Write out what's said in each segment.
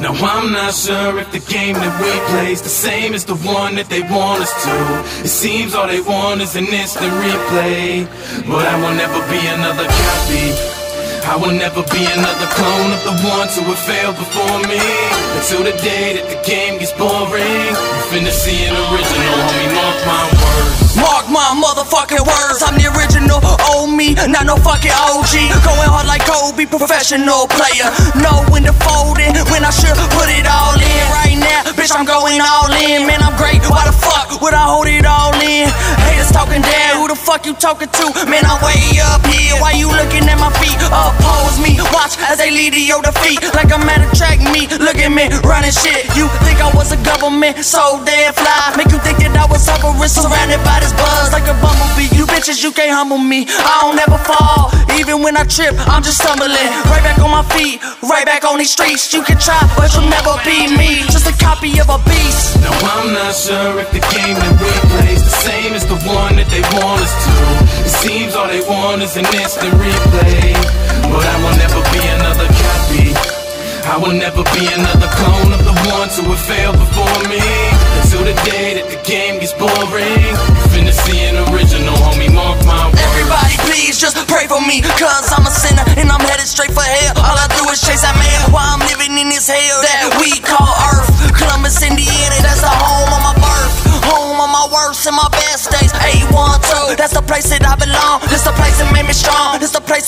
Now I'm not sure if the game that we play's the same as the one that they want us to. It seems all they want is an instant replay, but I will never be another copy. I will never be another clone of the ones who have failed before me. Until the day that the game gets boring, you finna see an original, homie. Mark my words. Mark my motherfucking words, I'm the original old me, not no fucking OG. Going hard like Kobe, professional player. Know when to fold Down, who the fuck you talking to? Man, I'm way up here, why you looking at my feet? Oppose me, watch as they lead to your defeat. Like I'm at a track meet, look at me running shit. You think I was a government, so damn fly. Make you think that I was hovering, surrounded by this buzz like a bumblebee. You bitches, you can't humble me. I don't ever fall, even when I trip, I'm just stumbling. Right back on my feet, right back on these streets. You can try, but you'll never be me. Just a copy of a beast. Now I'm not sure if the game that we play's the same as the one want us to. It seems all they want is an instant replay, but I will never be another copy. I will never be another clone of the ones who have failed before me. Until the day that the game gets boring, you finna see an original, homie. Mark my words. Everybody, please just pray for me, cause I'm a sinner and I'm headed straight for hell. All I do is chase that man while I'm living in this hell that we call Earth. Columbus, Indiana, that's the home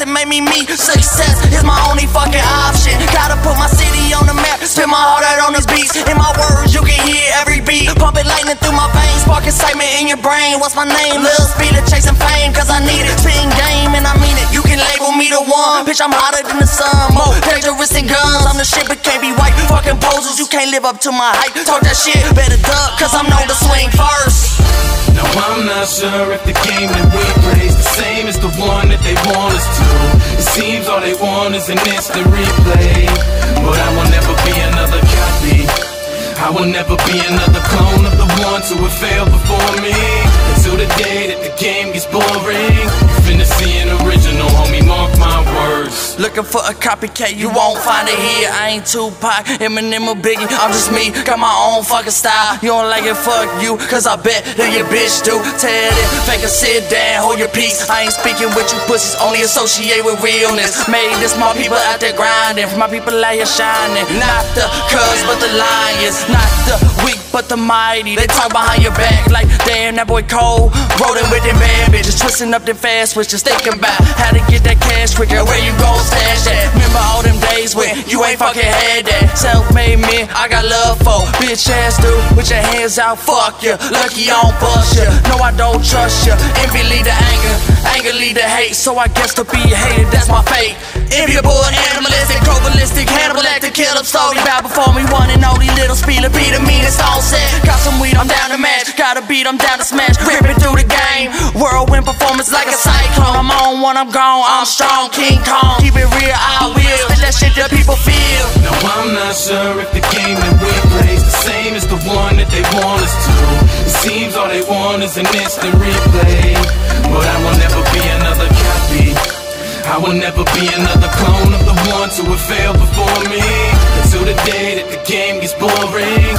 That made me me. Success is my only fucking option. Gotta put my city on the map. Spit my heart out on these beats. In my words, you can hear every beat. Pumping lightning through my veins. Spark excitement in your brain. What's my name? Lil Speed of chasing fame. Cause I need it. Spitting game and I mean it. You can label me the one. Bitch, I'm hotter than the sun. More dangerous than guns. I'm the shit, but can't be. You can't live up to my hype. Talk that shit. Better duck. Cause I'm known to swing first. Now I'm not sure if the game that we play's the same as the one that they want us to. It seems all they want is an instant replay, but I will never be another copy. I will never be another clone of the ones who have failed before me. Until the day that the game gets boring, Looking for a copycat, you won't find it here. I ain't Tupac, Eminem or Biggie, I'm just me. Got my own fucking style. You don't like it, fuck you, cause I bet that your bitch do. Tell it, fake a sit down, hold your peace. I ain't speaking with you pussies, only associate with realness. Made this small people out there grinding, for my people out here shining. Not the cuz, but the lions. Not the weak, but the mighty. They talk behind your back like, damn, that boy cold. Rolling with them bad bitches, twisting up them fast switches, thinking about how to get that cash quicker. Where you gon' that? Remember all them days when you ain't fucking had that? Self-made man, I got love for bitch ass dude. With your hands out, fuck you. Lucky I don't bust you. No, I don't trust you. Envy lead to anger, anger lead to hate. So I guess to be hated, that's my fate. Enviable, animalistic, probabilistic, Hannibal to kill up slowly. Bow before me, one and only little speed, be the meanest on set. Got some weed, I'm down to match. Got a beat, I'm down to smash. Ripping through the game. Whirlwind performance like a cyclone. I'm on when I'm gone. I'm strong, King Kong. Keep it real, I will. Spit that shit that people feel. Now I'm not sure if the game that we play's the same as the one that they want us to. It seems all they want is an instant replay, but I will never be another copy. I will never be another clone of the ones who have failed before me. Day that the game gets boring,